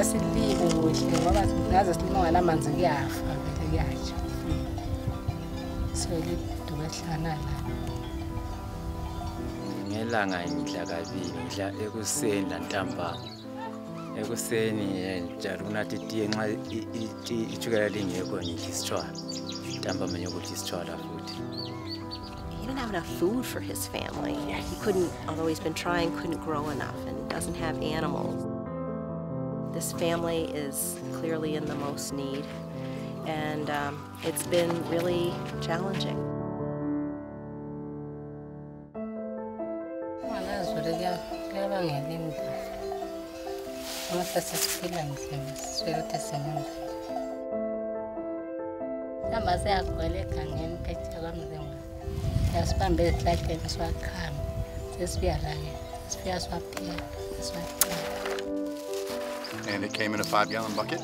asilimi kuhle ngoba ngaze silima ngalamanzi kuyafa vele kuyatsha. So liduka ehlangana la. Ngelanga ngidla kabili ngidla ekuseni lantambama ekuseni eh, njalo kunathi itiye nxa i- lingekho ngidla isitshwala ntambama nyokuthi isitshwala futhi. He didn't have enough food for his family. He couldn't, although he's been trying, couldn't grow enough and doesn't have animals. This family is clearly in the most need, and um, it's been really challenging. And it came in a five gallon bucket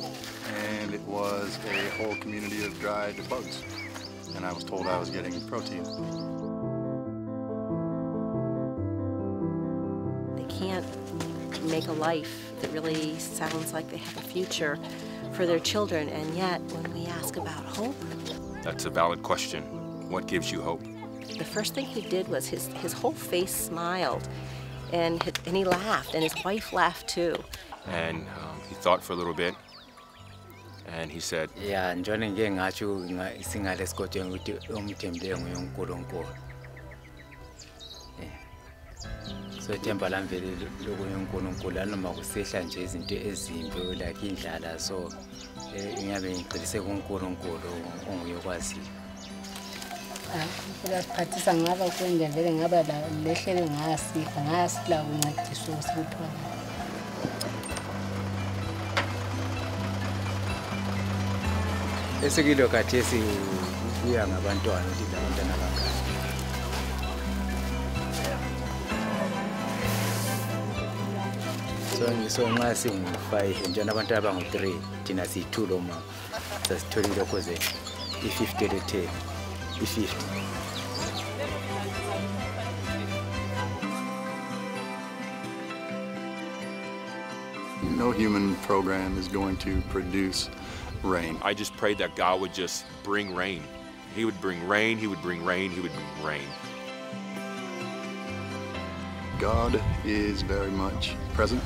and it was a whole community of dried bugs and i was told i was getting protein They can't make a life that really sounds like they have a future for their children, and yet when we ask about hope, That's a valid question. What gives you hope? the first thing he did was his, his whole face smiled and, and he laughed, and his wife laughed too. And um, he thought for a little bit, and he said, ya njalo ngike ngatsho nga- singale esigodweni ukuthi omthembileyo nguye unkulunkulu so ithemba lami vele lokuye unkulunkulu anoma kusehla nje izinto ezimbi like indlala. So eh, ngiyabe ngigxilise kunkulunkulu onguye okwaziyo uyasiphathisa ngaba kwenja vele ngaba la- lehlele ngasifa ngasila kuncediswa sikuthola kuya ngabantwana ukuthi bangani so so nxa singu-five njani abantu abangu-three thina siyi-two lo mama sasitholile khoze i-fifty le-ten i-fifty no human program is going to produce rain I just prayed that God would just bring rain. He would bring rain, He would bring rain, He would bring rain. god is very much present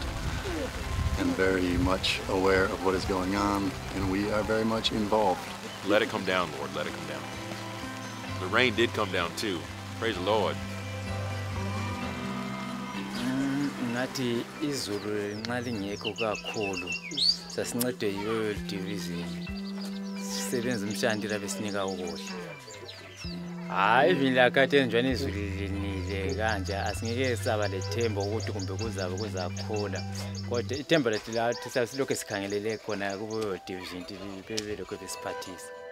and very much aware of what is going on and we are very much involved Let it come down, Lord, let it come down. The rain did come down too. Praise the Lord. Ngathi izulu nxa lingekho kakhulu sasincedwe yi-world division. Sisebenza umshantila besinika ukudla. Hhayi vini lakhathi enjani izulu linile kanje asingeke saba lethemba ukuthi kumbe kuzabe kuzakhula. Kodwa ithemba lethu lathi sasilokhu sikhangelele khona kubo-world division bebelokhu besiphathisa